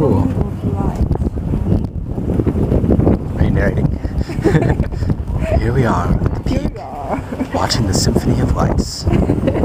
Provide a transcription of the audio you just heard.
cool. Reigniting. Here we are. Here we are. Watching the Symphony of Lights.